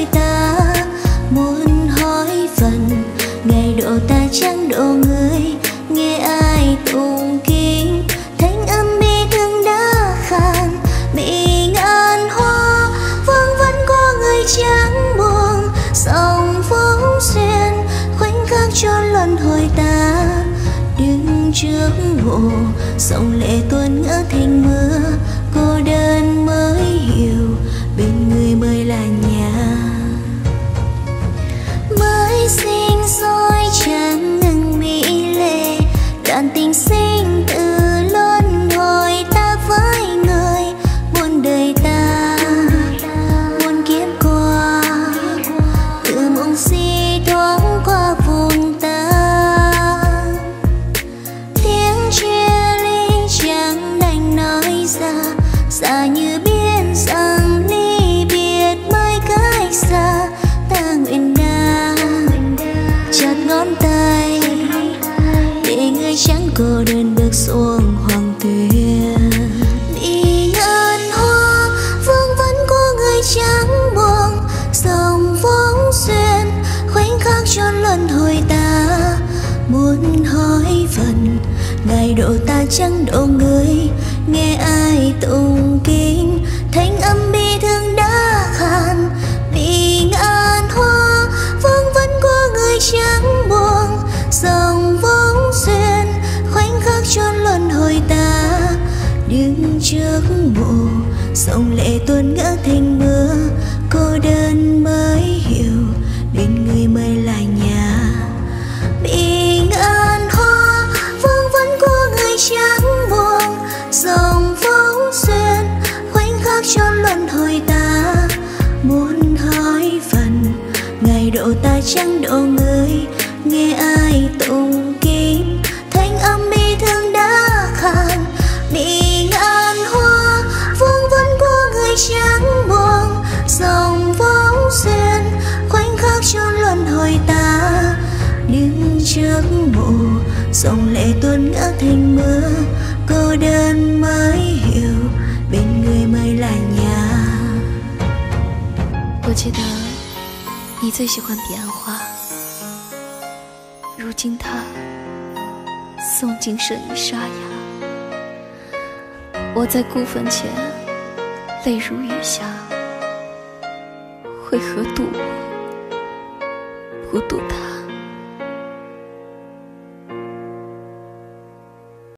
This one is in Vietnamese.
đôi ta, muốn hỏi phần ngày độ ta chẳng độ người, nghe ai tụng kinh thánh âm bi thương đã khàn bình an hoa, vương vẫn có người chẳng buồn. Dòng phóng xuyên, khoảnh khắc cho luân hồi ta, đứng trước mộ dòng lệ tuôn ngỡ thành mưa. Cô đơn mới hiểu hỏi phần. Ngài độ ta chẳng độ người, nghe ai tụng kinh. Thanh âm bi thương đã khàn, bị ngàn hoa vương vấn của người chẳng buồn dòng vốn xuyên, khoảnh khắc chôn luân hồi ta. Đứng trước mộ dòng lệ tuôn ngỡ thành mưa. độ ta chẳng độ người, nghe ai tụng kinh. Thanh âm bi thương đã khàn, bị ngàn hoa, vương vấn của người chẳng buồn. Dòng vốn duyên khoảnh khắc cho luân hồi ta. Đứng trước mộ dòng lệ tuôn ngã thành mưa. Cô đơn mới hiểu, bên người mới là nhà. Cô 你最喜欢彼岸花，如今它送进生于沙哑。我在孤坟前泪如雨下，为何渡我，不渡他？